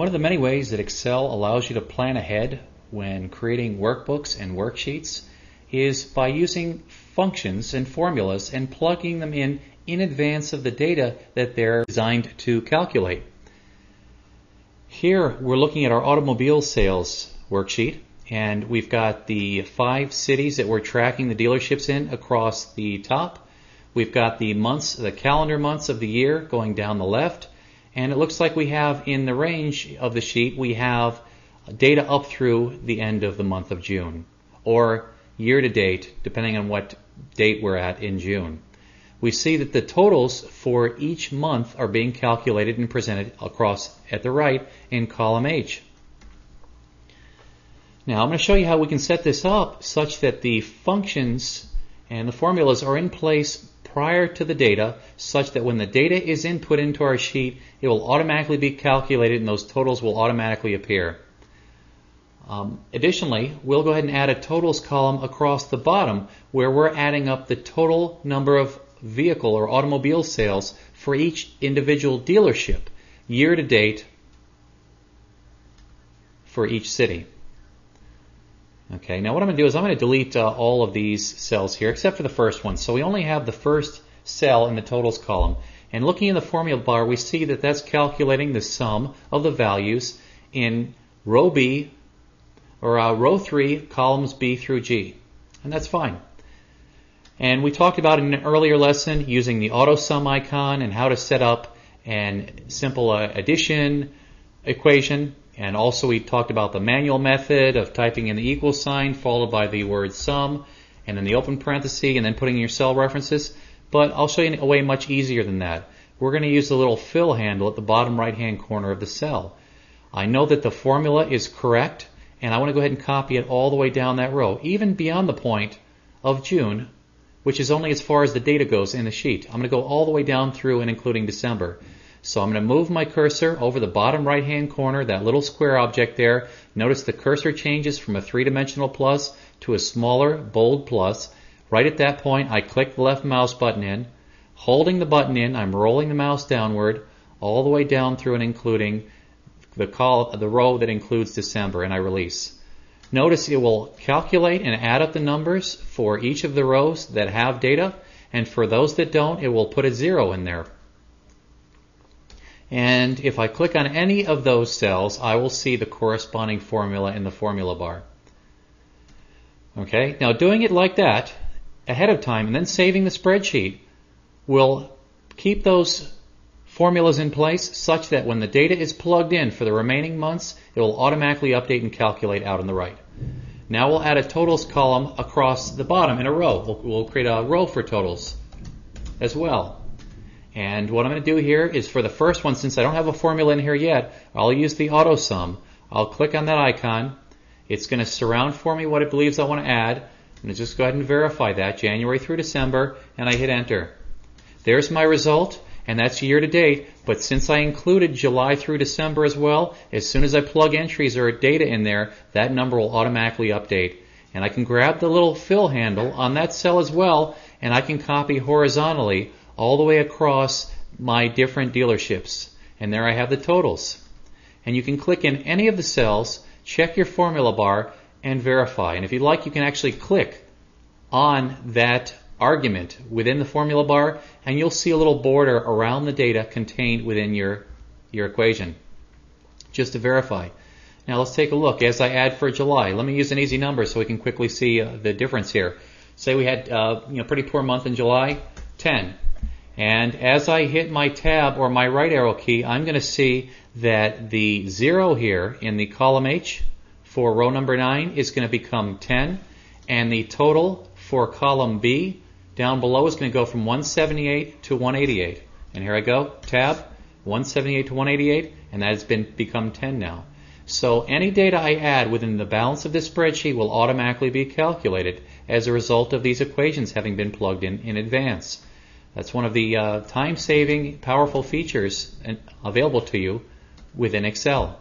One of the many ways that Excel allows you to plan ahead when creating workbooks and worksheets is by using functions and formulas and plugging them in in advance of the data that they're designed to calculate. Here we're looking at our automobile sales worksheet and we've got the five cities that we're tracking the dealerships in across the top. We've got the months, the calendar months of the year going down the left and it looks like we have in the range of the sheet, we have data up through the end of the month of June, or year to date, depending on what date we're at in June. We see that the totals for each month are being calculated and presented across at the right in column H. Now I'm going to show you how we can set this up such that the functions and the formulas are in place prior to the data such that when the data is input into our sheet, it will automatically be calculated and those totals will automatically appear. Um, additionally, we'll go ahead and add a totals column across the bottom where we're adding up the total number of vehicle or automobile sales for each individual dealership year to date for each city. Okay, now what I'm going to do is I'm going to delete uh, all of these cells here except for the first one. So we only have the first cell in the totals column. And looking in the formula bar, we see that that's calculating the sum of the values in row B, or uh, row 3, columns B through G. And that's fine. And we talked about in an earlier lesson using the auto sum icon and how to set up an simple uh, addition equation and also we talked about the manual method of typing in the equal sign followed by the word sum and then the open parenthesis and then putting in your cell references. But I'll show you a way much easier than that. We're going to use the little fill handle at the bottom right hand corner of the cell. I know that the formula is correct and I want to go ahead and copy it all the way down that row, even beyond the point of June, which is only as far as the data goes in the sheet. I'm going to go all the way down through and including December. So I'm going to move my cursor over the bottom right hand corner, that little square object there. Notice the cursor changes from a three-dimensional plus to a smaller bold plus. Right at that point, I click the left mouse button in. Holding the button in, I'm rolling the mouse downward all the way down through and including the, call, the row that includes December, and I release. Notice it will calculate and add up the numbers for each of the rows that have data, and for those that don't, it will put a zero in there. And if I click on any of those cells, I will see the corresponding formula in the formula bar. Okay, now doing it like that ahead of time and then saving the spreadsheet will keep those formulas in place such that when the data is plugged in for the remaining months, it will automatically update and calculate out on the right. Now we'll add a totals column across the bottom in a row. We'll, we'll create a row for totals as well. And what I'm going to do here is for the first one, since I don't have a formula in here yet, I'll use the auto sum. I'll click on that icon. It's going to surround for me what it believes I want to add. I'm going to just go ahead and verify that, January through December, and I hit enter. There's my result, and that's year to date, but since I included July through December as well, as soon as I plug entries or data in there, that number will automatically update. And I can grab the little fill handle on that cell as well, and I can copy horizontally all the way across my different dealerships. And there I have the totals. And you can click in any of the cells, check your formula bar, and verify. And if you like, you can actually click on that argument within the formula bar, and you'll see a little border around the data contained within your, your equation, just to verify. Now let's take a look. As I add for July, let me use an easy number so we can quickly see uh, the difference here. Say we had uh, you know pretty poor month in July, 10. And as I hit my tab or my right arrow key, I'm going to see that the zero here in the column H for row number 9 is going to become 10. And the total for column B down below is going to go from 178 to 188. And here I go, tab, 178 to 188, and that has been become 10 now. So any data I add within the balance of this spreadsheet will automatically be calculated as a result of these equations having been plugged in in advance. That's one of the uh, time-saving, powerful features available to you within Excel.